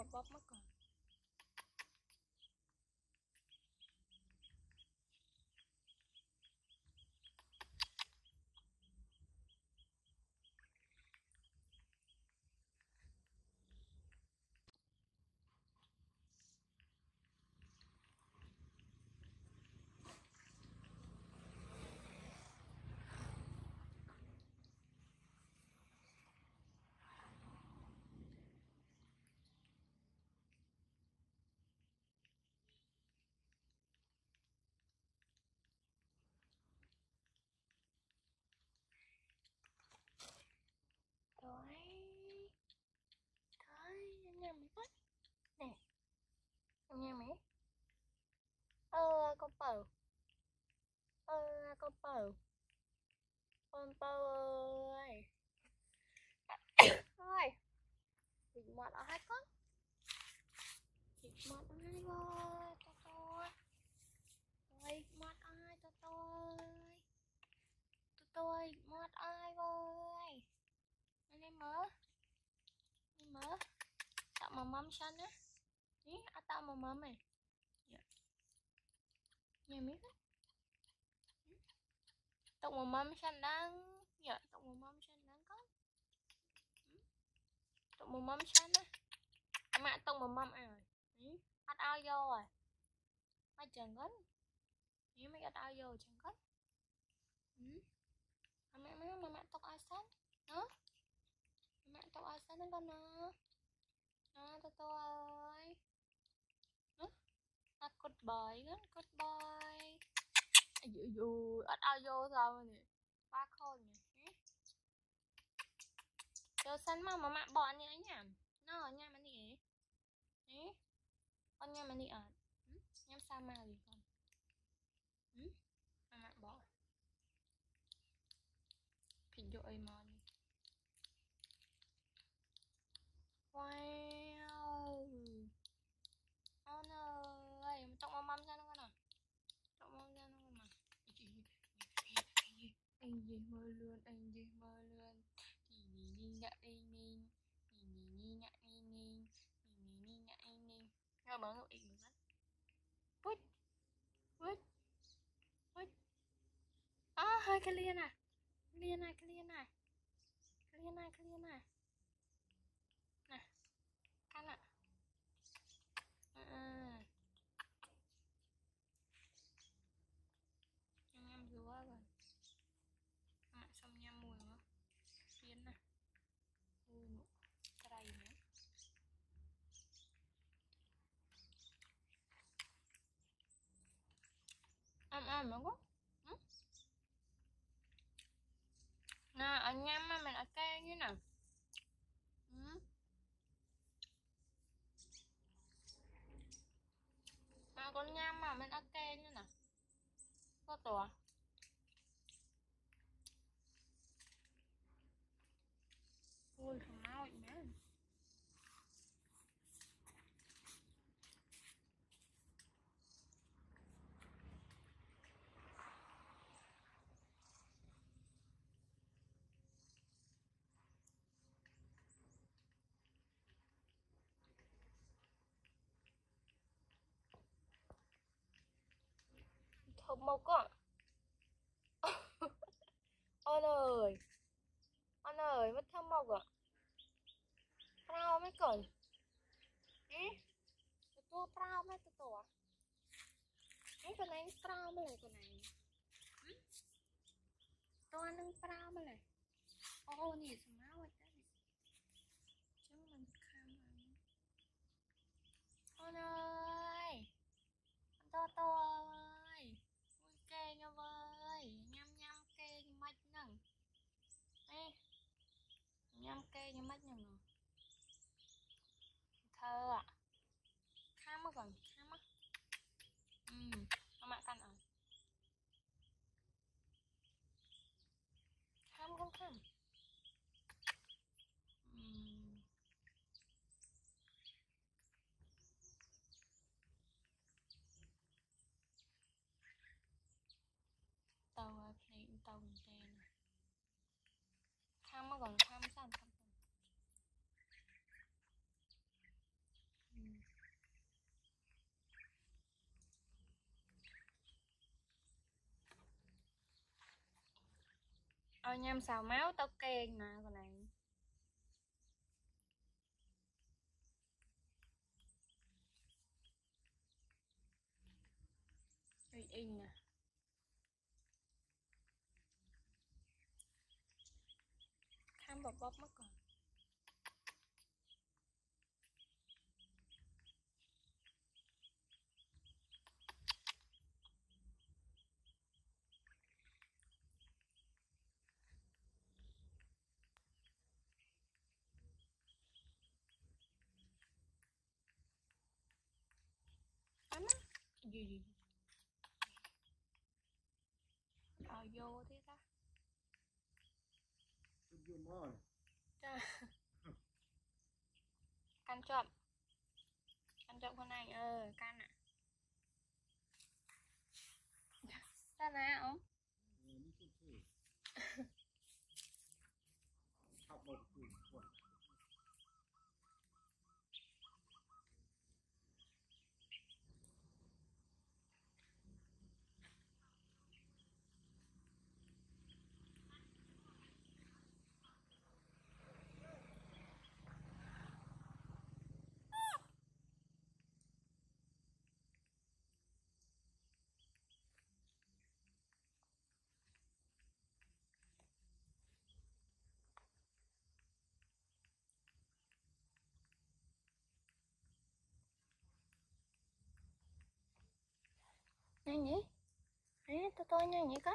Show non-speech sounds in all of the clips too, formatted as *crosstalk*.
bọc bọc mất rồi Thôi Thôi Anh nhà mày quá Nè anh mẹ. Mày Ơ con bầu Ơ ờ, con bầu Con bầu ơi. *coughs* Ơi thịt mọt ở hai con. Thịt mọt ở hai con, cho tôi. Ôi mọt ở hai tao tôi. Cho tôi mọt ở hai ơi anh em mở. Em mở. Tạo màu mâm xanh á à này. Dạ. nhà miếng tạo màu mắm xanh đang dạ tạo màu mắm xanh đang có. Tạo màu mắm xanh á. Mẹ tạo màu mắm à ý ăn ao vô rồi. Ai chẳng có ý mấy ăn ao vô chẳng ừ. mẹ mẹ mẹ mẹ tóc ai xanh đó mẹ tao ai sáng con nó nó tao tao ơi à cốt bòi á cốt ít ao vô sao nè ba khôn nè cho xanh mà mà mẹ bọn như ấy nhỉ? Nó ở nhà mà nè ấy con nhà mà nè ở? Nhắm sao mà gì con? Mà mẹ bọn. Thì dội mòn mà Wow Con ơi Trọng mâm mâm ra nó con à Trọng mâm ra nó con à Anh gì mơ luôn, Anh gì mơ luôn. Thì đi đi nhạ đi ninh Thì đi đi nhạ đi ninh Thì đi đi nhạ đi ninh Rồi bấm ngụ ịnh mất Vút Vút Vút À hơi cái liên à Liên này, cái liên này. Cái liên này, cái liên này ăn ạ à. à. nhâm nhâm dứa rồi à, xong nhâm mùi nữa phiến này ui nụ cái này nữa ăn ăn nó quá nè anh nhâm mà mình ở cây như nè, ừ. con nham mà mình ăn kê như nè, có tổ hộp màu con ôi ơi ôi ơi mất thơm màu con rau mới cởi ế tôi rau mới tôi tổ ế con này rau mới lại con này tôi ăn rau mới lại ô nè nhâm kê như mách thơ ạ. Khám mất rồi khám mất. Ừ mà mẹ căn ở khám không khám tàu à, play tàu tên khăm mà còn khăm san khăm Thôi nhâm xào máu tao kèn nè con này. In in nè. Tham bọc bóp mất còn Anh á gì Ờ vô thế ta. Vô mồi. Căn chậm Căn chậm con này, ờ, căn ạ. À. *laughs* Ra nào. Nyanyi ini tuh nyanyi kan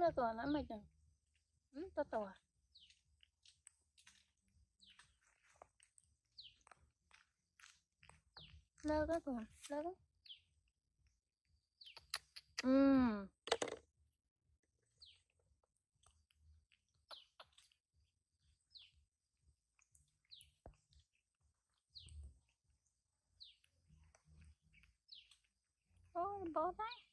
nó là lắm mày chẳng ừ, to to à? lơ cái còn lơ cái ừ Ôi, bố đấy